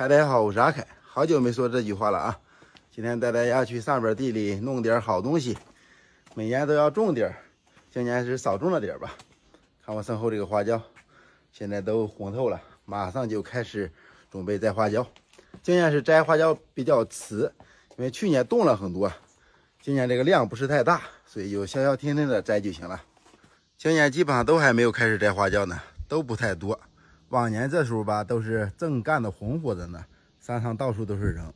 嗨，大家好我是阿凯，好久没说这句话了啊！今天带大家去上边地里弄点好东西，每年都要种点儿，今年是少种了点吧。看我身后这个花椒，现在都红透了，马上就开始准备摘花椒。今年是摘花椒比较迟，因为去年冻了很多，今年这个量不是太大，所以就消消停停的摘就行了。今年基本上都还没有开始摘花椒呢，都不太多。往年这时候吧，都是正干的红火着呢，山上到处都是人。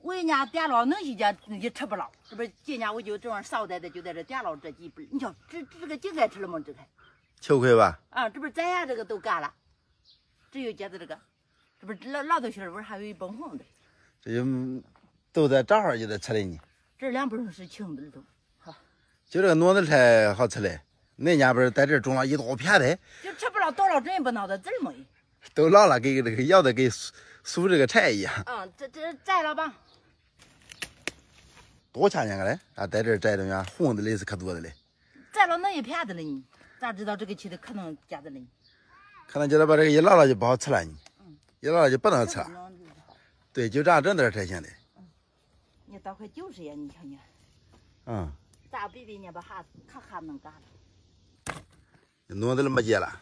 我人家电烙能一家也吃不了，这不今年我就这样捎带的就在这电烙这几本。你瞧，这这个就该吃了吗？这个秋葵吧？啊，这不咱家这个都干了，只有接着这个，这不老老头心里边还有一本红的。这就都在正好就在吃的呢。这两本是青的都好，就这个糯子菜好吃嘞。那年不是在这种了一大片的，就吃不了，多少真不闹的籽儿没。都老了，跟这个要的跟熟熟这个柴一样。嗯，这这摘了吧。多少钱一个嘞？啊在这摘的呀，红的嘞是可多的嘞。摘了那一片子了呢？咋知道这个期的可能加的嘞？可能叫他把这个一烙了就不好吃了呢。嗯。一烙了就不能吃了。对，就这样整点才行的。嗯。你到快九十呀？你瞧你。嗯。咋比比你？把哈看哈能干了。弄的那么结了，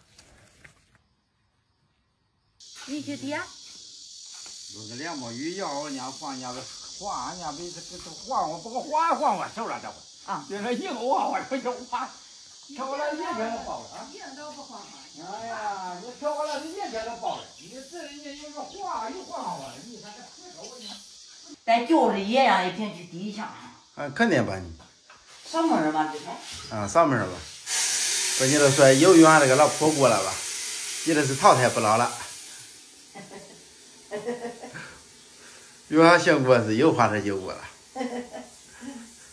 你去点。弄个两毛鱼要人家放人家的晃，人家被这这这晃我，不给晃晃我手了这回。啊。别说硬晃我，这就晃。跳过来一天都爆了。硬都不晃晃。哎呀，你跳过来一天都爆了。你这人家又是晃又晃我，你看这石头呢。咱叫着爷呀，一瓶去滴一下。啊，肯定吧你。上门儿吧，这才。啊，上门儿吧。不，你都说又用俺这个老破锅了吧？你这是淘汰不老了。用俺新锅是又换成旧锅了。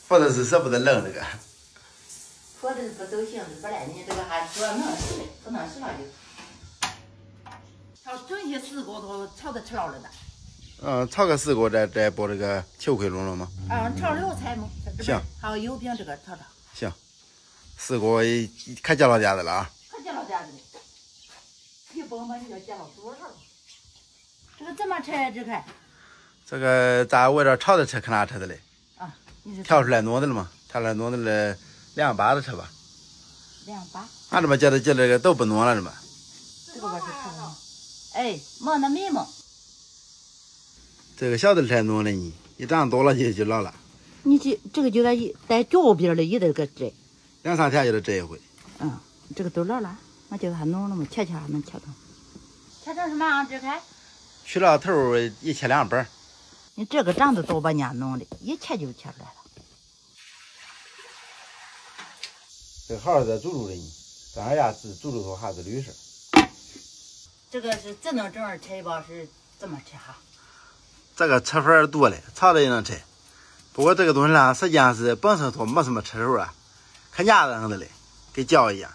或者是舍不得扔这个。说的不都行？不然你这个还说能使嘞，不能使了就。炒整些四锅都炒的吃老了的。嗯，炒个四锅再再包这个秋葵蓉蓉吗？嗯，炒六菜吗？行。还有油饼这个炒炒。行。四锅可见老家的了啊！可见老家的了，一蹦蹦你就见了多少？这个怎么拆？这块？这个咱我这炒着吃，可哪吃的嘞？啊，你是挑出来弄的了吗？挑出来弄的了，两把子车吧。两把？俺这么觉得就这个都不弄了，这么。这个我是看了。哎，没那米吗？这个小的才弄的呢，一长多了就就老了。你这这个就在一带脚边的，一得个摘。两三天就得摘一回。嗯，这个都老了，我觉得还弄那么切切还能切成。切成什么样？这开？去了头一切两半。你这个长得都把人家弄的，一切就切出来了。这好是在煮煮的呢，咱俺家是煮煮头还是绿色。这个是只能这样吃吧？是怎么吃哈？这个吃法多了，长的也能吃。不过这个东西呢，实际上是本身它没什么吃头啊。看架子上的嘞，跟椒一样，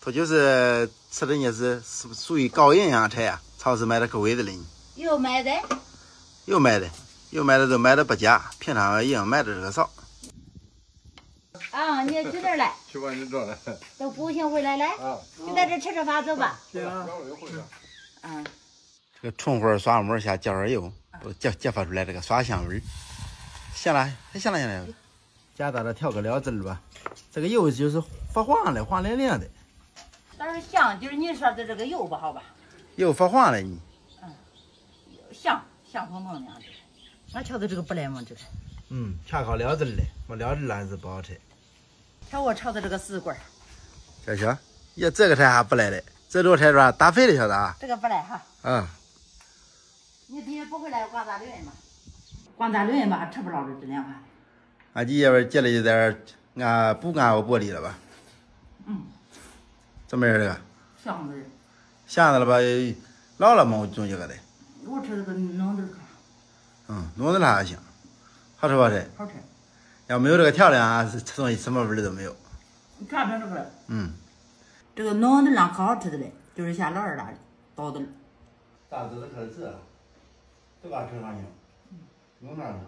它就是吃的也是属属于高营养菜呀。超市买的可贵的嘞。又买的，又买的，又买的都买的不假，平常营买的这个少。啊，你去这儿来？去把你找来。都步行回来来。啊。就在这吃吃饭，走吧。行啊。嗯。这个葱花刷馍下浇点油，都激激发出来这个刷香味儿。行了，行了，行了。简单的调个料汁儿吧。这个油就是发黄了，黄亮亮的。但是香，就是你说的这个油不好吧？油发黄了你。嗯。香香喷喷的。俺瞧的这个不赖嘛，这个。嗯，全靠料汁了，没料汁还是不好吃。瞧我炒的这个丝瓜。小小，呀，这个菜还不赖嘞，这道菜是打肥的，晓得啊？这个不赖哈。嗯。你今天不回来光大绿嘛？光大绿嘛，还吃不着这这两盘。俺姐夫接了一点。俺不干我玻璃了吧？嗯，怎么样这个？香的。香的了吧？老了嘛，我种几个的。我吃这个弄的嗯，弄的还行，好吃不好吃？好吃。要没有这个调料，啊吃东西什么味儿都没有。你看看这个了。嗯。这个弄的那可好吃的嘞，就是像老二大的包的。大子的可是，对吧？陈上去。嗯。弄那呢？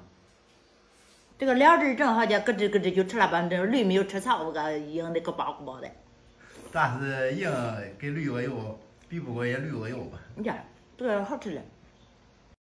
这个料汁正好，就咯吱咯吱就吃了半这驴没有吃草，我个硬的个巴鼓包的。但是硬跟驴鹅油比不过也驴鹅油吧？你看，这个好吃的。